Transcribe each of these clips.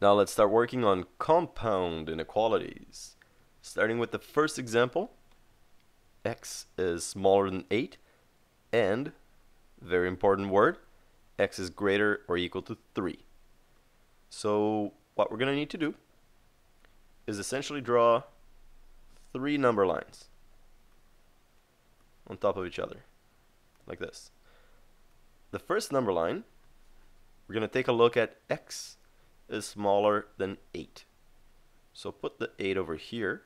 Now let's start working on compound inequalities. Starting with the first example, x is smaller than 8 and, very important word, x is greater or equal to 3. So what we're going to need to do is essentially draw three number lines on top of each other, like this. The first number line, we're going to take a look at x is smaller than 8. So put the 8 over here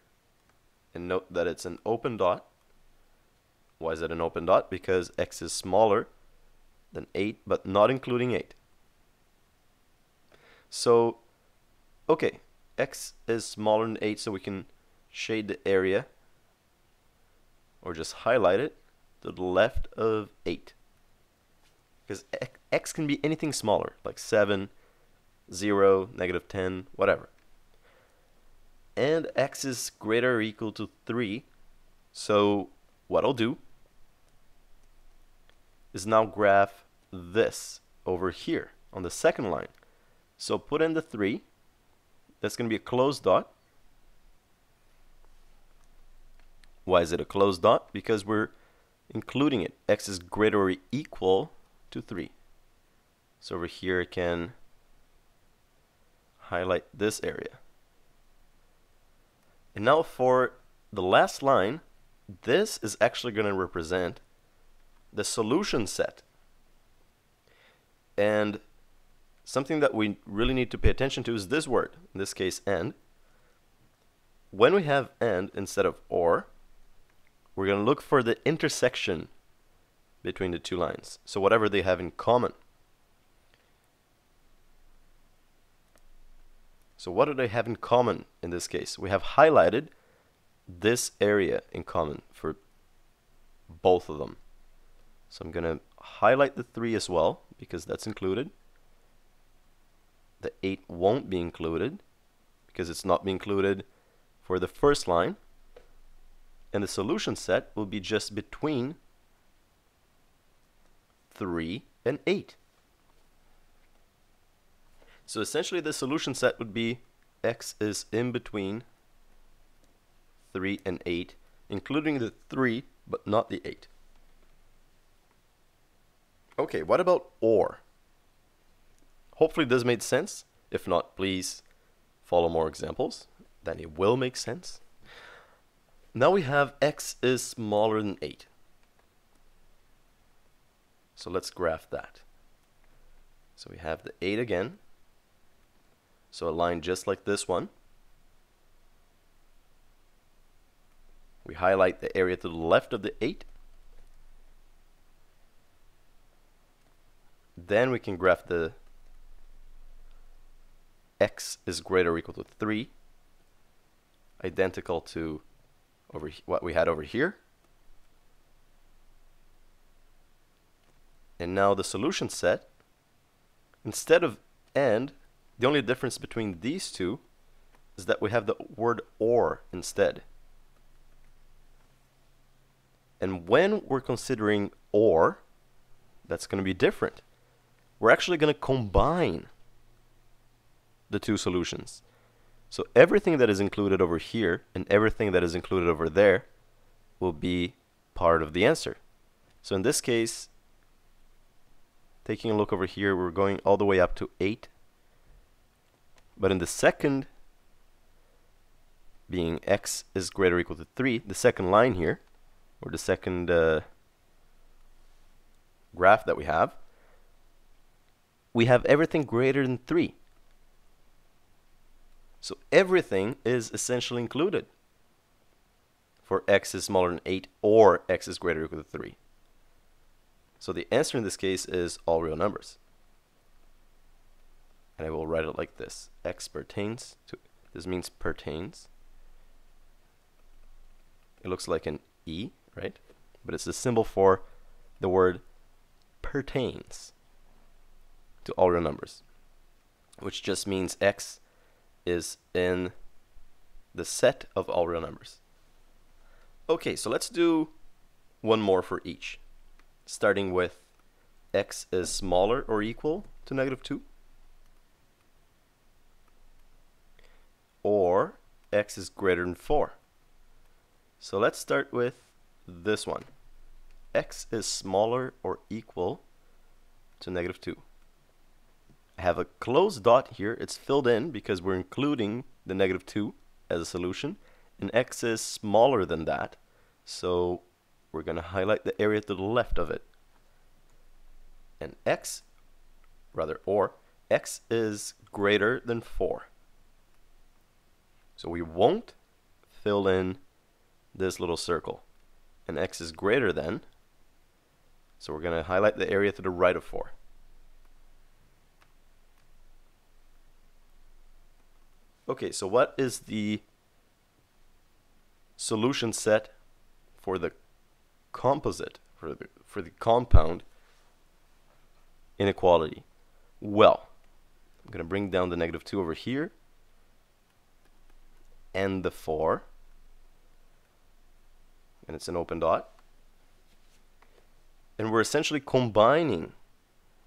and note that it's an open dot. Why is it an open dot? Because x is smaller than 8 but not including 8. So, okay, x is smaller than 8 so we can shade the area or just highlight it to the left of 8 because x can be anything smaller like 7 0 negative 10 whatever. And x is greater or equal to 3 so what I'll do is now graph this over here on the second line. So put in the 3 that's going to be a closed dot. Why is it a closed dot? Because we're including it. X is greater or equal to 3. So over here I can highlight this area. And now for the last line, this is actually going to represent the solution set. And something that we really need to pay attention to is this word, in this case and. When we have and instead of or, we're going to look for the intersection between the two lines. So whatever they have in common. So what do they have in common in this case? We have highlighted this area in common for both of them. So I'm going to highlight the 3 as well because that's included. The 8 won't be included because it's not be included for the first line. And the solution set will be just between 3, and 8. So essentially the solution set would be x is in between 3 and 8, including the 3, but not the 8. Okay, what about OR? Hopefully this made sense. If not, please follow more examples. Then it will make sense. Now we have x is smaller than 8. So let's graph that. So we have the 8 again. So a line just like this one. We highlight the area to the left of the 8. Then we can graph the x is greater or equal to 3, identical to over what we had over here. And now the solution set, instead of and, the only difference between these two is that we have the word or instead. And when we're considering or, that's going to be different. We're actually going to combine the two solutions. So everything that is included over here and everything that is included over there will be part of the answer. So in this case, taking a look over here, we're going all the way up to 8. But in the second, being x is greater or equal to 3, the second line here, or the second uh, graph that we have, we have everything greater than 3. So everything is essentially included for x is smaller than 8 or x is greater or equal to 3. So the answer in this case is all real numbers. And I will write it like this. X pertains to, this means pertains. It looks like an E, right? But it's the symbol for the word pertains to all real numbers, which just means X is in the set of all real numbers. Okay, so let's do one more for each starting with x is smaller or equal to negative 2. X is greater than 4. So let's start with this one. x is smaller or equal to negative 2. I have a closed dot here. It's filled in because we're including the negative 2 as a solution. And x is smaller than that. So we're going to highlight the area to the left of it. And x, rather, or x is greater than 4. So we won't fill in this little circle. And x is greater than, so we're going to highlight the area to the right of 4. Okay, so what is the solution set for the composite, for the, for the compound inequality? Well, I'm going to bring down the negative 2 over here and the 4 and it's an open dot and we're essentially combining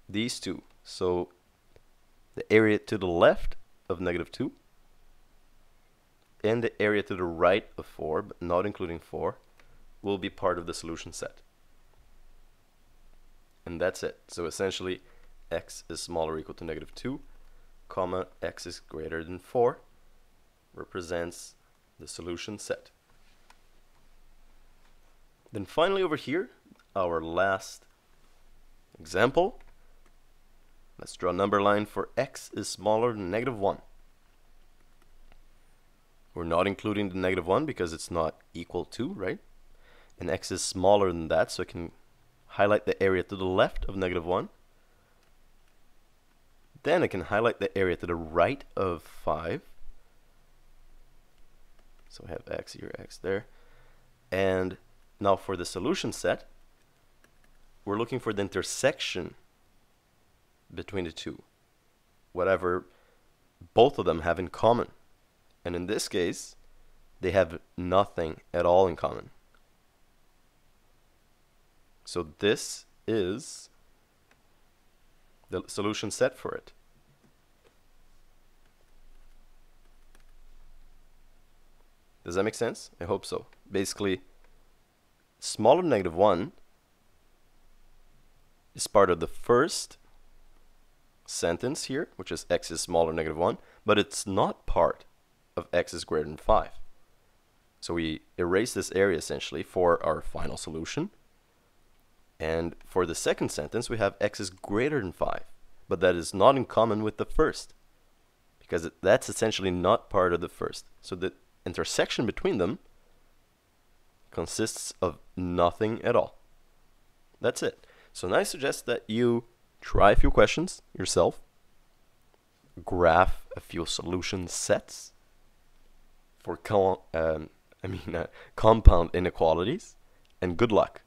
these two so the area to the left of negative 2 and the area to the right of 4, but not including 4, will be part of the solution set. And that's it. So essentially, x is smaller or equal to negative 2, comma, x is greater than 4, represents the solution set. Then finally over here, our last example. Let's draw a number line for x is smaller than negative 1. We're not including the negative 1 because it's not equal to, right? And x is smaller than that, so I can highlight the area to the left of negative 1. Then I can highlight the area to the right of 5. So we have x here, x there. And now for the solution set, we're looking for the intersection between the two. Whatever both of them have in common. And in this case, they have nothing at all in common. So this is the solution set for it. Does that make sense? I hope so. Basically, smaller than negative 1 is part of the first sentence here, which is x is smaller than negative 1, but it's not part of x is greater than 5. So we erase this area essentially for our final solution. And for the second sentence, we have x is greater than 5. But that is not in common with the first. Because it, that's essentially not part of the first. So the intersection between them consists of nothing at all. That's it. So now I suggest that you try a few questions yourself, graph a few solution sets, for um, I mean uh, compound inequalities, and good luck.